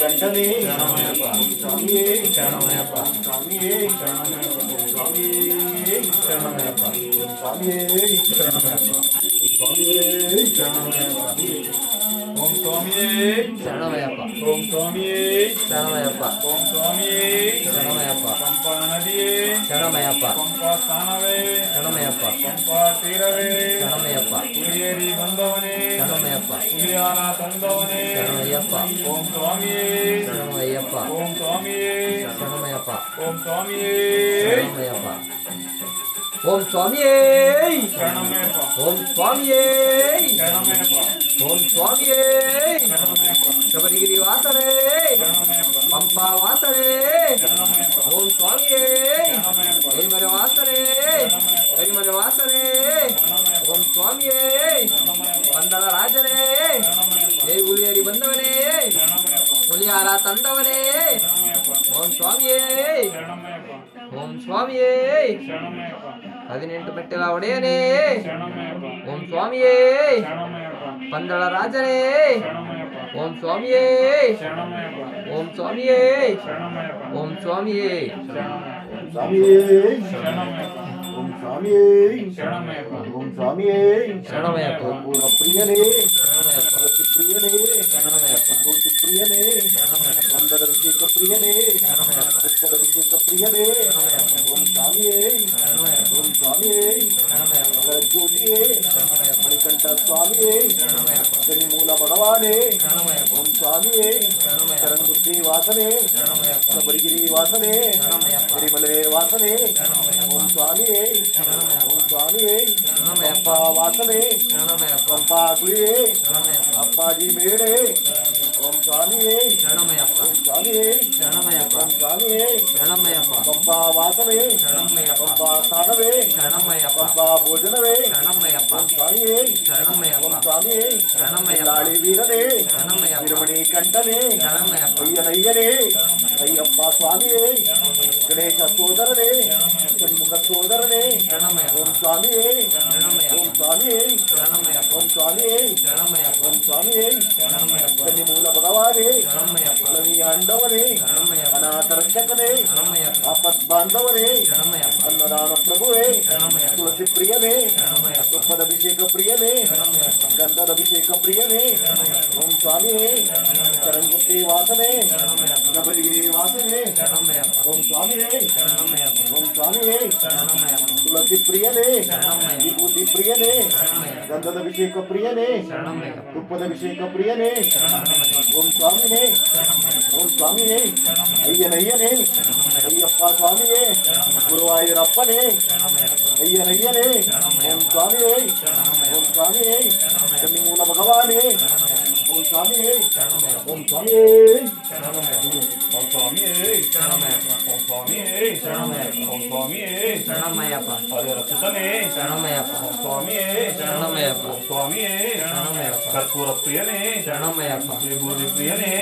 వెంటనే స్వామియే శరణమయ్యప్ప స్వామియే శరణమయ్యప్ప స్వామియే శరణమయ్యప్ప స్వామియే శరణమయ్యప్ప స్వామియే శరణమయ్యప్ప ఓం స్వామియే శరణమయ్యప్ప ఓం స్వామియే శరణమయ్యప్ప ఓం స్వామియే శరణమయ్యప్ప పంపా నదియే శరణమయ్యప్ప పంపా స్థానవే శరణమయ్యప్ప పంపా తీరవే శరణమయ్యప్ప కురియేరి బంధవనే శరణ Om Swami. Om Swami. Om Swami. Shabari Giri Vasare. Pampa Vasare. Om Swami. Harimara Vasare. Harimara Vasare. Om Swami Om Swami. ತಂದವರೇ ಓಂ ಸ್ವಾಮಿಯೇ ಓಂ ಸ್ವಾಮಿಯೇ ಹದಿನೆಂಟು ಮೆಟ್ಟಿಲ ಒಡೆಯನೇ ಓಂ ಸ್ವಾಮಿಯೇ ಪಂದಳ ರಾಜನೇ ಓಂ ಸ್ವಾಮಿಯೇ ಓಂ ಸ್ವಾಮಿಯೇ ಓಂ ಸ್ವಾಮಿಯೇ ಸ್ವಾಮಿಯೇ ಓಂ ಸ್ವಾಮಿಯೇ ಓಂ ಸ್ವಾಮಿಯೇ ಶರಣಮಯಪ್ಪ ಪ್ರಿಯನೇ ಪ್ರಿಯನೇ ಪ್ರಿಯನೇ प्रियदे उत्तरविद्युत्प्रियदे ॐ स्वामिये ॐ स्वामिये शरज्योतिये मणिकण्ठस्वामिये श्रीमूल भगवाने ॐ स्वामिये शरणबुद्धिवासने शबरिगिरिवासने हरिमले वासने ॐ स्वामिये ओम स्वामी अप्पा वासने अप्पा गुये अप्पाजी मेणे ॐ स्वामिये ॐ स्वामिये స్వామియే శరణమయ్యప్ప పంపా వాసనే శరణమయ్యప్ప పంపా స్నానవే శరణమయ్యప్ప పంపా భోజనవే శరణమయ్యప్ప స్వామియే. శరణమయ్యప్ప స్వామియే. శరణమయ్యప్ప లాడి వీరనే. శరణమయ్యప్ప తిరుమణి కంఠనే. శరణమయ్యప్ప అయ్యనయ్యనే. అయ్యప్ప స్వామియే. గణేశ సోదరనే. షణ్ముఖ సోదరనే. శరణమయ్యప్ప ఓం స్వామియే. శరణమయ్యప్ప ఓం స్వామియే. శరణమయ్యప్ప ఓం స్వామియే. శరణమయ్యప్ప ఓం స్వామియే. శరణమయ్యప్ప కన్ని మూల భగవానే. శరణమయ్యప్ప కులని అండవనే. नाथ रक्षकने आपत अन्नदान प्रभुने तुलसी प्रियने पुष्पद अभिषेक प्रियने गंधद अभिषेक प्रियने ओम स्वामी चरंगुप्ते वासने कबरीगिरी वासने ओम स्वामिने ओम स्वामिने तुलसी प्रियने विभूति प्रियने गंधद अभिषेक प्रियने पुष्पद अभिषेक प्रियने ओम स्वामिने ओम स्वामी अय्यन अय्यन अय्यप्पा स्वामी ए गुरुवायूर अप्पन ए अय्यन अय्यन ए ओम स्वामी ए ओम स्वामी ए श्री मूल भगवान ए ओम स्वामी ए ओम स्वामी ए ओम स्वामी ए ओम स्वामी ए ओम स्वामी ए शरणमयप्पा हरे रक्षितने शरणमयप्पा ओम स्वामी ए शरणमयप्पा ओम स्वामी ए शरणमयप्पा कर्पूर प्रियने शरणमयप्पा श्री भूरि प्रियने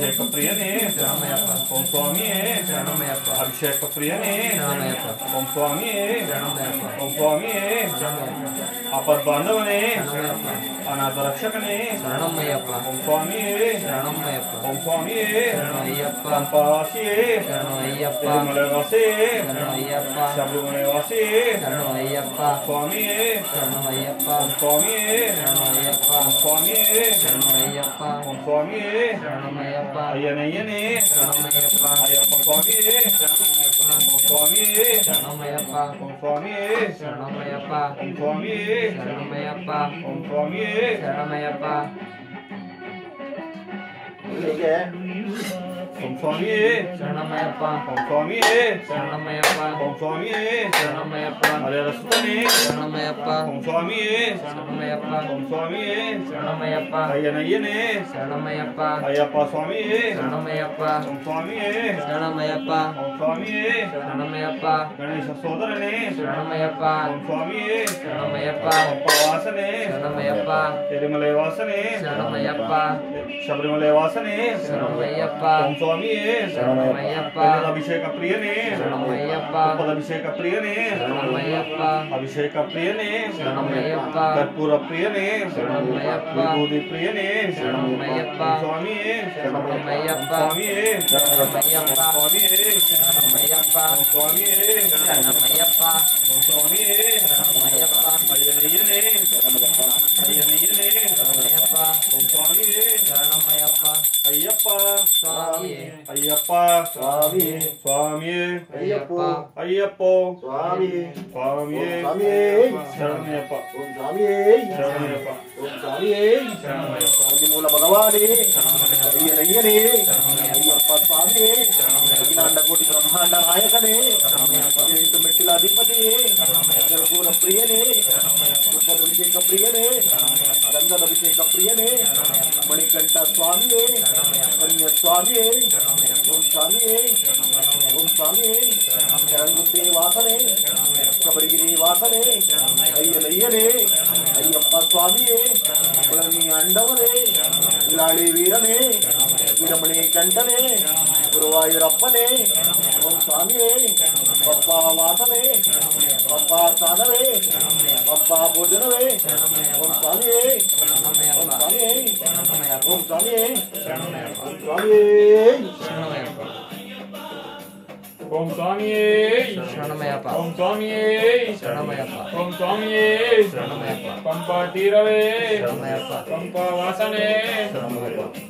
ಅಭಿಷೇಕ ಪ್ರಿಯನೇ ಶರಣಮಯ್ಯಪ್ಪ ಓಂ ಸ್ವಾಮಿಯೇ ಶರಣಮಯ್ಯಪ್ಪ ಅಭಿಷೇಕ ಪ್ರಿಯನೇ ಶರಣಮಯ್ಯಪ್ಪ ಓಂ ಸ್ವಾಮಿಯೇ ಶರಣಮಯ್ಯಪ್ಪ ಓಂ ಸ್ವಾಮಿಯೇ ಆಪದ್ ಬಾಂಧವನೇ ಅನಾಥ ರಕ್ಷಕನೇ ಶರಣಮಯ್ಯಪ್ಪ ಓಂ ಸ್ವಾಮಿಯೇ ಶರಣಮಯ್ಯಪ್ಪ ಓಂ ಸ್ವಾಮಿಯೇ ಶರಣಯ್ಯಪ್ಪ ಪಂಪಾಸಿಯೇ ಶರಣಯ್ಯಪ್ಪ ಮಲೆವಾಸಿಯೇ ಶರಣಯ್ಯಪ್ಪ ಶಬರಿಮಲೆವಾಸಿಯೇ ಶರಣಯ್ಯಪ್ಪ ಸ್ವಾಮಿಯೇ ಶರಣಯ್ಯಪ್ಪ ಸ್ವಾಮಿಯೇ ಶರಣಯ್ಯಪ್ಪ ಸ್ವಾಮಿಯೇ ಶರಣ పంపాసియే శరణమయ్యప్ప తిరుమలవాసే శరణమయ్యప్ప శబరిమలవాసే శరణమయ్యప్ప స్వామియే శరణమయ్యప్ప స్వామియే శరణమయ్యప్ప స్వామియే శరణమయ్యప్ప ఓం స్వామియే శరణమయ్యప్ప అయ్యనయ్యనే శరణమయ్యప్ప అయ్యప్ప స్వామియే ఓం స్వామియే శరణమయ్యప్ప ఓం స్వామియే శరణమయ్యప్ప ಓಂ ಸ್ವಾಮಿಯೇ ಶರಣಮಯಪ್ಪ ಓಂ ಸ್ವಾಮಿಯೇ ಶರಣಮಯಪ್ಪ ಓಂ ಸ್ವಾಮಿಯೇ ಶರಣಮಯಪ್ಪ ಹರೇ ರಸುತನೇ ಶರಣಮಯಪ್ಪ ಓಂ ಸ್ವಾಮಿಯೇ ಶರಣಮಯಪ್ಪ ಓಂ ಸ್ವಾಮಿಯೇ ಶರಣಮಯಪ್ಪ ಅಯ್ಯನಯ್ಯನೇ ಶರಣಮಯಪ್ಪ ಅಯ್ಯಪ್ಪ ಸ್ವಾಮಿಯೇ ಶರಣಮಯಪ್ಪ ಓಂ ಸ್ವಾಮಿಯೇ ಶರಣಮಯಪ್ಪ ಓಂ ಸ್ವಾಮಿಯೇ ಶರಣಮಯಪ್ಪ ಗಣೇಶ ಸೋದರನೇ ಶರಣಮಯಪ್ಪ ಓಂ ಸ್ವಾಮಿಯೇ ಶರಣಮಯಪ್ಪ ಅಪ್ಪ ವಾಸನೆ ಶರಣಮಯಪ್ಪ ತಿರುಮಲೆ ವಾಸನೆ ಶರಣಮಯಪ್ಪ ಶಬರಿಮಲೆ ವಾಸನೆ ಶರಣಮಯಪ್ಪ ಓಂ suami pura suami suami suami Ayyappa Ayyappa ಸ್ವಾಮಿ ಸ್ವಾಮಿಯೇ ಸ್ವಾಮಿಯೇ ಶರಣಯ್ಯಪ್ಪ ಓಂ ಸ್ವಾಮಿಯೇ ಶರಣಯ್ಯಪ್ಪ ಓಂ ಸ್ವಾಮಿಯೇ ಶರಣಯ್ಯಪ್ಪ ಮೂಲ ಭಗವಾನೇ ಅಯ್ಯನಯ್ಯನೇ ಅಯ್ಯಪ್ಪ ಸ್ವಾಮಿಯೇ ಅಖಿಲಾಂಡ ಕೋಟಿ ಬ್ರಹ್ಮಾಂಡ ನಾಯಕನೇ బాబుజనవే ఓం స్వామి ఓం స్వామి ఓం స్వామి ఓం స్వామి ఓం స్వామి శరణమయ్యప్ప ఓం స్వామి శరణమయ్యప్ప ఓం స్వామి శరణమయ్యప్ప పంప తీరవే శరణమయ్యప్ప పంప వాసనే శరణమయ్యప్ప